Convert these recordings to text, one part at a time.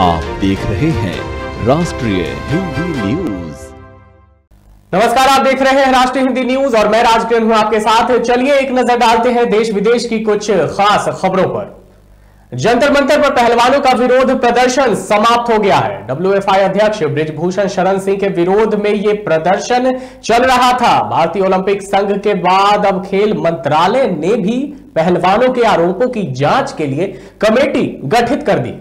आप देख रहे हैं राष्ट्रीय हिंदी न्यूज़। नमस्कार, आप देख रहे हैं राष्ट्रीय हिंदी न्यूज़ और मैं राजकिरण हूँ आपके साथ। चलिए एक नज़र डालते हैं देश विदेश की कुछ खास खबरों पर। जंतर मंतर पर पहलवानों का विरोध प्रदर्शन समाप्त हो गया है। डब्ल्यूएफआई अध्यक्ष ब्रिजभूषण शरण सिंह के विरोध में यह प्रदर्शन चल रहा था। भारतीय ओलंपिक संघ के बाद अब खेल मंत्रालय ने भी पहलवानों के आरोपों की जाँच के लिए कमेटी गठित कर दी।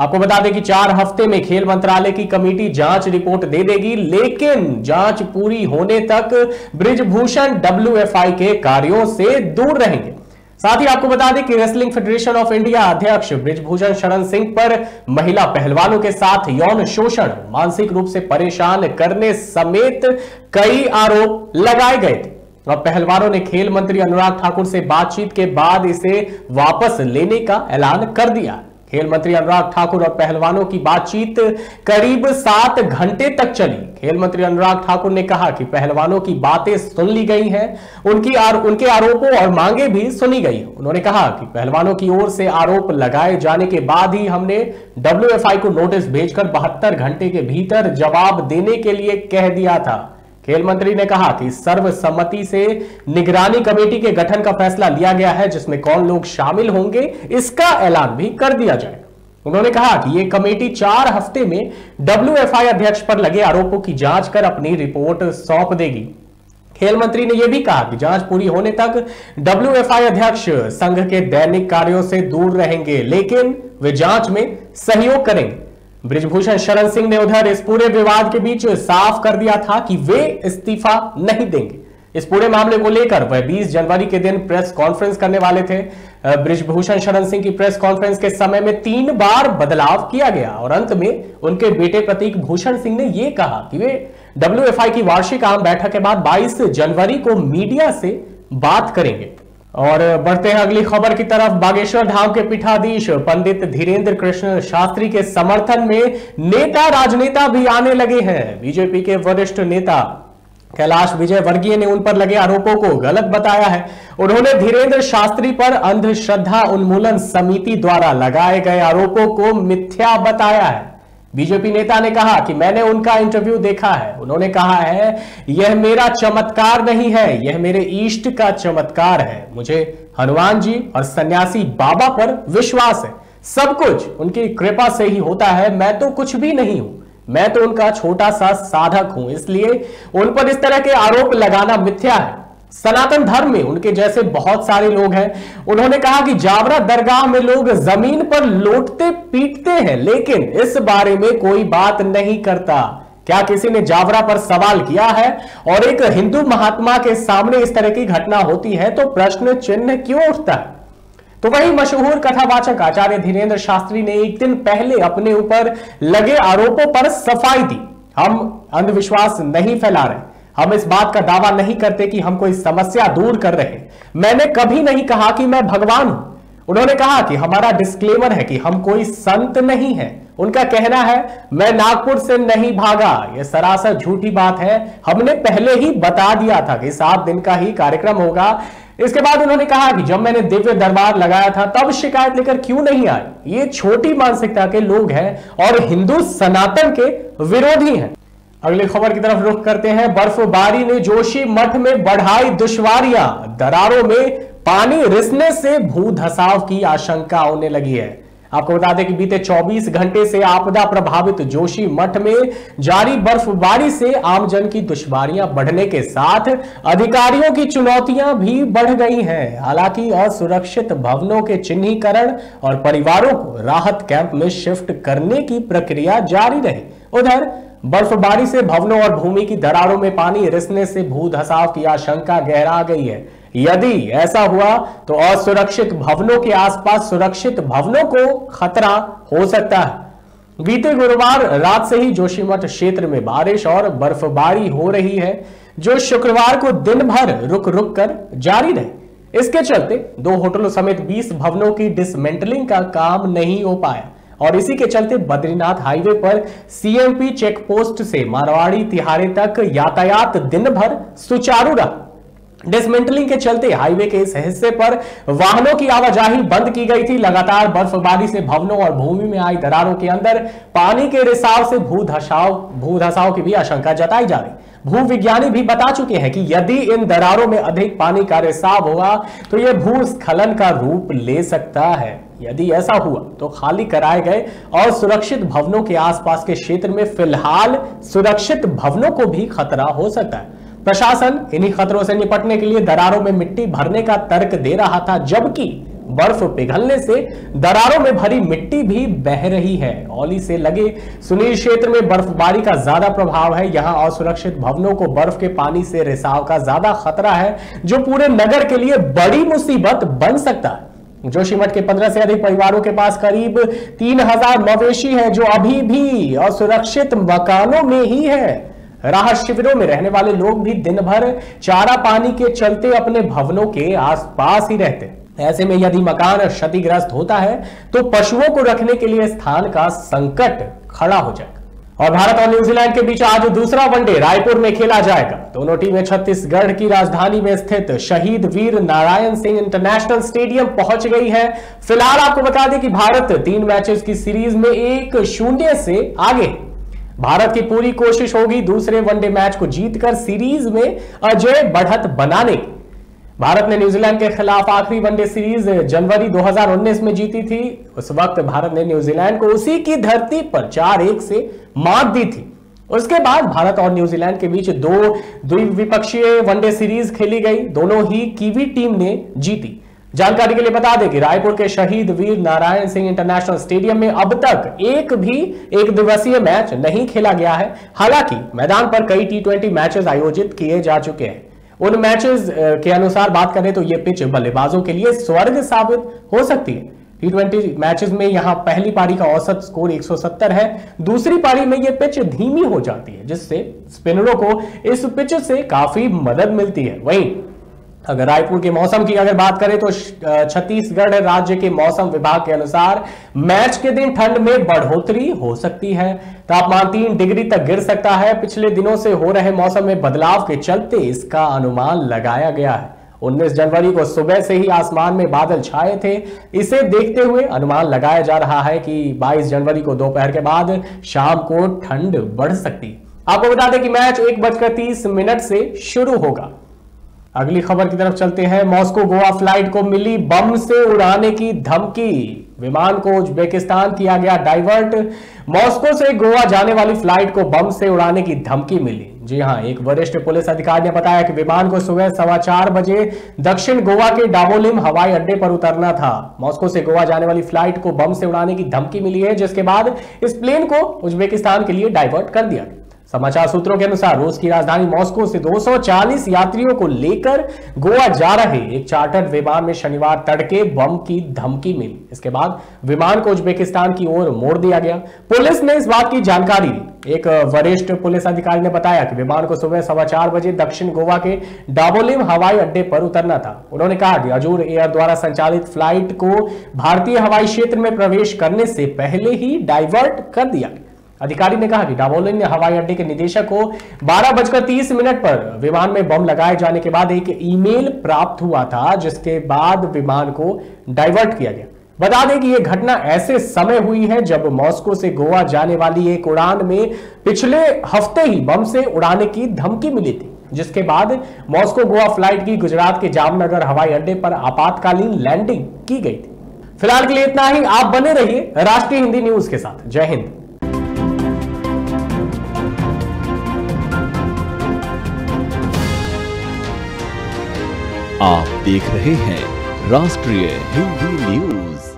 आपको बता दें कि चार हफ़्ते में खेल मंत्रालय की कमेटी जाँच रिपोर्ट दे देगी, लेकिन जाँच पूरी होने तक ब्रिजभूषण डब्ल्यूएफआई के कार्यों से दूर रहेंगे। साथ ही आपको बता दें कि रेसलिंग फेडरेशन ऑफ़ इंडिया अध्यक्ष ब्रिजभूषण शरण सिंह पर महिला पहलवानों के साथ यौन शोषण, मानसिक रूप से परेशान करने समेत कई आरोप लगाए गए थे। और पहलवानों ने खेल मंत्री अनुराग ठाकुर से बातचीत के बाद इसे वापस लेने का ऐलान कर दिया। खेल मंत्री अनुराग ठाकुर और पहलवानों की बातचीत करीब सात घंटे तक चली। खेल मंत्री अनुराग ठाकुर ने कहा कि पहलवानों की बातें सुन ली गई हैं। उनकी आर, उनके आरोपों और मांगे भी सुनी गई उन्होंने कहा कि पहलवानों की ओर से आरोप लगाए जाने के बाद ही हमने डब्ल्यूएफआई को नोटिस भेजकर बहत्तर घंटे के भीतर जवाब देने के लिए कह दिया था। खेल मंत्री ने कहा कि सर्वसम्मति से निगरानी कमेटी के गठन का फैसला लिया गया है, जिसमें कौन लोग शामिल होंगे, इसका ऐलान भी कर दिया जाएगा उन्होंने कहा कि यह कमेटी चार हफ़्ते में डब्ल्यूएफआई अध्यक्ष पर लगे आरोपों की जाँच कर अपनी रिपोर्ट सौंप देगी। खेल मंत्री ने यह भी कहा कि जाँच पूरी होने तक डब्ल्यूएफआई अध्यक्ष संघ के दैनिक कार्यों से दूर रहेंगे, लेकिन वे जाँच में सहयोग करेंगे। ब्रिजभूषण शरण सिंह ने उधर इस पूरे विवाद के बीच साफ़ कर दिया था कि वे इस्तीफा नहीं देंगे। इस पूरे मामले को लेकर वह 20 जनवरी के दिन प्रेस कॉन्फ्रेंस करने वाले थे। ब्रिजभूषण शरण सिंह की प्रेस कॉन्फ्रेंस के समय में तीन बार बदलाव किया गया और अंत में उनके बेटे प्रतीक भूषण सिंह ने यह कहा कि वे डब्ल्यूएफआई की वार्षिक आम बैठक के बाद 22 जनवरी को मीडिया से बात करेंगे। और बढ़ते हैं अगली खबर की तरफ़। बागेश्वर धाम के पीठाधीश पंडित धीरेन्द्र कृष्ण शास्त्री के समर्थन में नेता राजनेता भी आने लगे हैं। बीजेपी के वरिष्ठ नेता कैलाश विजय वर्गीय ने उन पर लगे आरोपों को गलत बताया है। उन्होंने धीरेन्द्र शास्त्री पर अंधश्रद्धा उन्मूलन समिति द्वारा लगाए गए आरोपों को मिथ्या बताया है। बीजेपी नेता ने कहा कि मैंने उनका इंटरव्यू देखा है। उन्होंने कहा है, यह मेरा चमत्कार नहीं है, यह मेरे ईष्ट का चमत्कार है। मुझे हनुमान जी और सन्यासी बाबा पर विश्वास है। सब कुछ उनकी कृपा से ही होता है, मैं तो कुछ भी नहीं हूँ। मैं तो उनका छोटा सा साधक हूँ, इसलिए उन पर इस तरह के आरोप लगाना मिथ्या है। सनातन धर्म में, उनके जैसे बहुत सारे लोग हैं। उन्होंने कहा कि जावरा दरगाह में लोग ज़मीन पर लौटते पीटते हैं, लेकिन इस बारे में कोई बात नहीं करता। क्या किसी ने जावरा पर सवाल किया है? और एक हिंदू महात्मा के सामने इस तरह की घटना होती है तो प्रश्न चिन्ह क्यों उठता? है तो वही मशहूर कथावाचक आचार्य धीरेन्द्र शास्त्री ने एक दिन पहले अपने ऊपर लगे आरोपों पर सफ़ाई दी। हम अंधविश्वास नहीं फैला रहे। हम इस बात का दावा नहीं करते कि हम कोई समस्या दूर कर रहे मैंने कभी नहीं कहा कि मैं भगवान हूँ। उन्होंने कहा कि हमारा डिस्क्लेमर है कि हम कोई संत नहीं है। उनका कहना है, मैं नागपुर से नहीं भागा। यह सरासर झूठी बात है। हमने पहले ही बता दिया था कि सात दिन का ही कार्यक्रम होगा। इसके बाद उन्होंने कहा कि जब मैंने दिव्य दरबार लगाया था, तब शिकायत लेकर क्यों नहीं आए ये छोटी मानसिकता के लोग हैं और हिंदू सनातन के विरोधी हैं। अगली खबर की तरफ़ रुख करते हैं। बर्फबारी ने जोशी मठ में बढ़ाई दुश्वारियाँ। दरारों में पानी रिसने से भू धसाव की आशंका होने लगी है। आपको बता दें कि बीते 24 घंटे से आपदा प्रभावित जोशी मठ में जारी बर्फबारी से आमजन की दुश्वारियाँ बढ़ने के साथ अधिकारियों की चुनौतियाँ भी बढ़ गई हैं। हालाँकि असुरक्षित भवनों के चिन्हीकरण और परिवारों को राहत कैंप में शिफ्ट करने की प्रक्रिया जारी रही। उधर बर्फबारी से भवनों और भूमि की दरारों में पानी रिसने से भू धसाव की आशंका गहरा गई है। यदि ऐसा हुआ तो असुरक्षित भवनों के आसपास सुरक्षित भवनों को खतरा हो सकता है। बीते गुरुवार रात से ही जोशीमठ क्षेत्र में बारिश और बर्फबारी हो रही है, जो शुक्रवार को दिन भर रुक रुक कर जारी रहे। इसके चलते दो होटलों समेत 20 भवनों की डिसमेंटलिंग का काम नहीं हो पाया। और इसी के चलते बद्रीनाथ हाईवे पर सीएमपी चेक पोस्ट से मारवाड़ी तिहारे तक यातायात दिन भर सुचारू रहा। डिसमेंटलिंग के चलते हाईवे के इस हिस्से पर वाहनों की आवाजाही बंद की गई थी। लगातार बर्फबारी से भवनों और भूमि में आई दरारों के अंदर पानी के रिसाव से भू धसाव भू धसाव की भी आशंका जताई जा रही। भूविज्ञानी भी बता चुके हैं कि यदि इन दरारों में अधिक पानी का रिसाव हुआ तो यह भूस्खलन का रूप ले सकता है। यदि ऐसा हुआ तो खाली कराए गए और सुरक्षित भवनों के आसपास के क्षेत्र में फ़िलहाल सुरक्षित भवनों को भी खतरा हो सकता है। प्रशासन इन्हीं खतरों से निपटने के लिए दरारों में मिट्टी भरने का तर्क दे रहा था, जबकि बर्फ़ पिघलने से दरारों में भरी मिट्टी भी बह रही है। औली से लगे सुनील क्षेत्र में बर्फबारी का ज़्यादा प्रभाव है। यहाँ असुरक्षित भवनों को बर्फ़ के पानी से रिसाव का ज़्यादा खतरा है, जो पूरे नगर के लिए बड़ी मुसीबत बन सकता है। जोशीमठ के पंद्रह से अधिक परिवारों के पास करीब तीन हज़ार मवेशी है, जो अभी भी असुरक्षित मकानों में ही है। राहत शिविरों में रहने वाले लोग भी दिन भर चारा पानी के चलते अपने भवनों के आसपास ही रहते हैं। ऐसे में यदि मकान क्षतिग्रस्त होता है तो पशुओं को रखने के लिए स्थान का संकट खड़ा हो जाएगा। और भारत और न्यूजीलैंड के बीच आज दूसरा वनडे, रायपुर में खेला जाएगा। दोनों टीमें छत्तीसगढ़ की राजधानी में स्थित शहीद वीर नारायण सिंह इंटरनेशनल स्टेडियम पहुँच गई है। फ़िलहाल आपको बता दें कि भारत तीन मैचेस की सीरीज़ में एक शून्य से आगे भारत की पूरी कोशिश होगी दूसरे वनडे मैच को जीतकर सीरीज़ में अजय बढ़त बनाने की। भारत ने न्यूजीलैंड के खिलाफ आखिरी वनडे सीरीज़ जनवरी 2019 में जीती थी। उस वक्त भारत ने न्यूजीलैंड को उसी की धरती पर चार एक से मात दी थी। उसके बाद भारत और न्यूजीलैंड के बीच दो द्विपक्षीय वनडे सीरीज़ खेली गई। दोनों ही कीवी टीम ने जीती। जानकारी के लिए बता दें कि रायपुर के शहीद वीर नारायण सिंह इंटरनेशनल स्टेडियम में अब तक एक भी एक दिवसीय मैच नहीं खेला गया है। हालाँकि मैदान पर कई टी ट्वेंटी मैचेस आयोजित किए जा चुके हैं। उन मैचेस के अनुसार बात करें तो ये पिच बल्लेबाजों के लिए स्वर्ग साबित हो सकती है। टी ट्वेंटी मैचेस में यहाँ पहली पारी का औसत स्कोर 170 है। दूसरी पारी में यह पिच धीमी हो जाती है, जिससे स्पिनरों को इस पिच से काफ़ी मदद मिलती है। वहीं अगर रायपुर के मौसम की अगर बात करें तो छत्तीसगढ़ राज्य के मौसम विभाग के अनुसार मैच के दिन ठंड में बढ़ोतरी हो सकती है। तापमान तीन डिग्री तक गिर सकता है। पिछले दिनों से हो रहे मौसम में बदलाव के चलते इसका अनुमान लगाया गया है। 19 जनवरी को सुबह से ही आसमान में बादल छाए थे। इसे देखते हुए अनुमान लगाया जा रहा है कि 22 जनवरी को दोपहर के बाद शाम को ठंड बढ़ सकती। आपको बता दें कि मैच एक बजकर तीस मिनट से शुरू होगा। अगली खबर की तरफ़ चलते हैं। मॉस्को गोवा फ़्लाइट को मिली बम से उड़ाने की धमकी। विमान को उज्बेकिस्तान किया गया डाइवर्ट। मॉस्को से गोवा जाने वाली फ़्लाइट को बम से उड़ाने की धमकी मिली। जी हाँ, एक वरिष्ठ पुलिस अधिकारी ने बताया कि विमान को सुबह सवा चार बजे दक्षिण गोवा के डाबोलिम हवाई अड्डे पर उतरना था। मॉस्को से गोवा जाने वाली फ़्लाइट को बम से उड़ाने की धमकी मिली है, जिसके बाद इस प्लेन को उज्बेकिस्तान के लिए डाइवर्ट कर दिया समाचार सूत्रों के अनुसार रूस की राजधानी मॉस्को से 240 यात्रियों को लेकर गोवा जा रहे एक चार्टर्ड विमान में शनिवार तड़के बम की धमकी मिली। इसके बाद विमान को उज्बेकिस्तान की ओर मोड़ दिया गया। पुलिस ने इस बात की जानकारी दी एक वरिष्ठ पुलिस अधिकारी ने बताया कि विमान को सुबह सवा चार बजे दक्षिण गोवा के डाबोलिम, हवाई अड्डे पर उतरना था। उन्होंने कहा कि अजूर एयर द्वारा संचालित फ़्लाइट को भारतीय हवाई क्षेत्र में प्रवेश करने से पहले ही डाइवर्ट कर दिया गया। अधिकारी ने कहा कि डाबोलिन ने हवाई अड्डे के निदेशक को बारह बजकर तीस मिनट पर विमान में बम लगाए जाने के बाद एक ईमेल प्राप्त हुआ था, जिसके बाद विमान को डाइवर्ट किया गया। बता दें कि यह घटना ऐसे समय हुई है जब मॉस्को से गोवा जाने वाली एक उड़ान में पिछले हफ़्ते ही बम से उड़ाने की धमकी मिली थी, जिसके बाद मॉस्को गोवा फ़्लाइट की गुजरात के जामनगर हवाई अड्डे पर आपातकालीन लैंडिंग की गई थी। फ़िलहाल के लिए इतना ही, आप बने रहिए राष्ट्रीय हिंदी न्यूज़ के साथ। जय हिंद। आप देख रहे हैं राष्ट्रीय हिंदी न्यूज़।